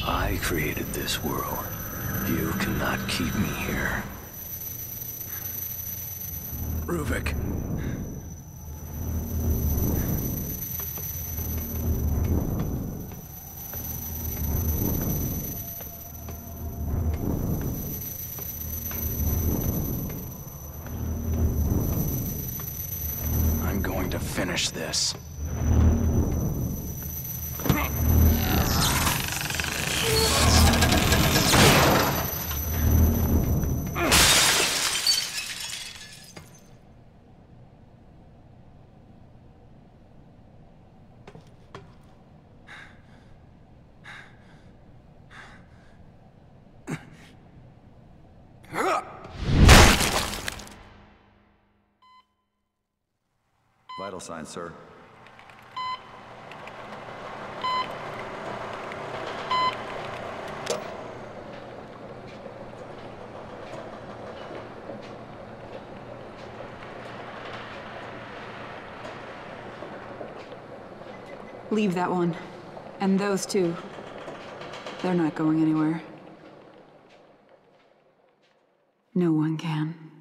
I created this world. You cannot keep me here. Ruvik. I'm going to finish this. Vital signs, sir. Leave that one. And those two. They're not going anywhere. No one can.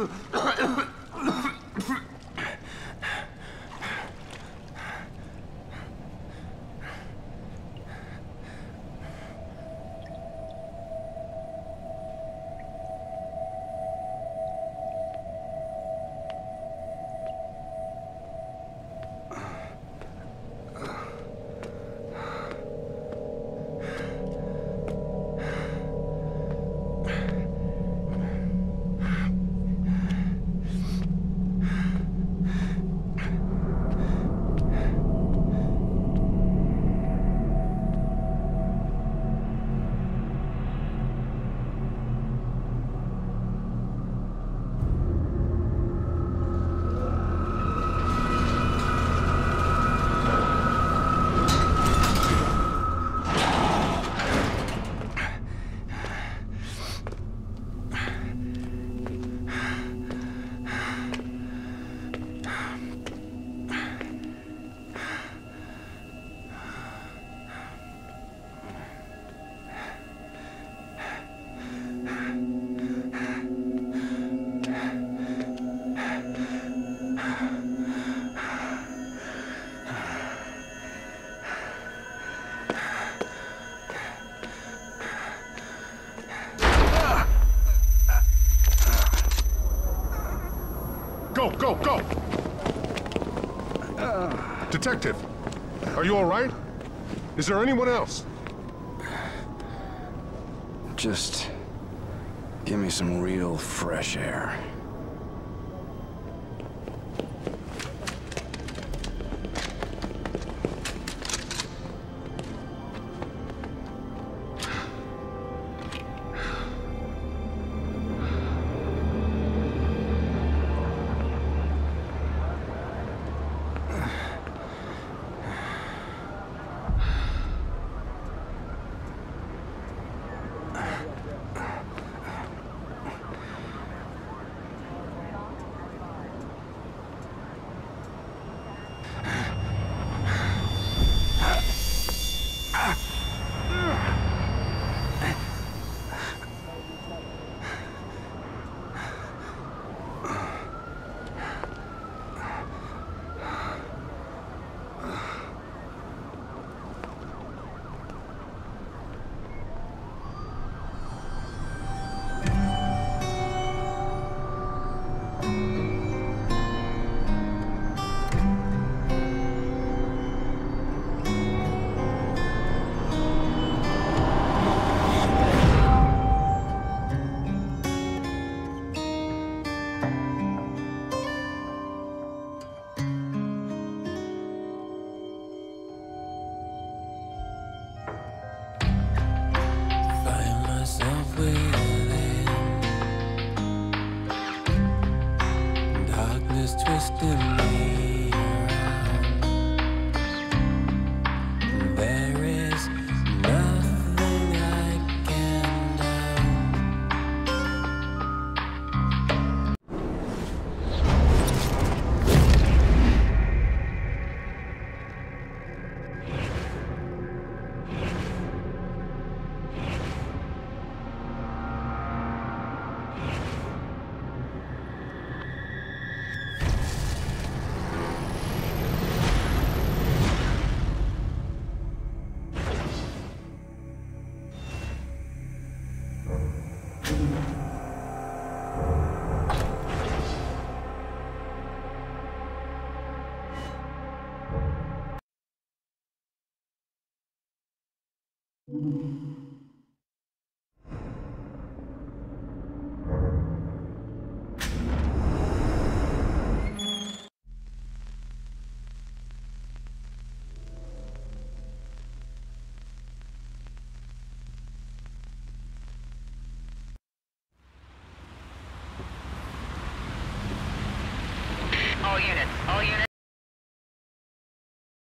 Go! Detective, are you all right? Is there anyone else? Just give me some real fresh air. destiny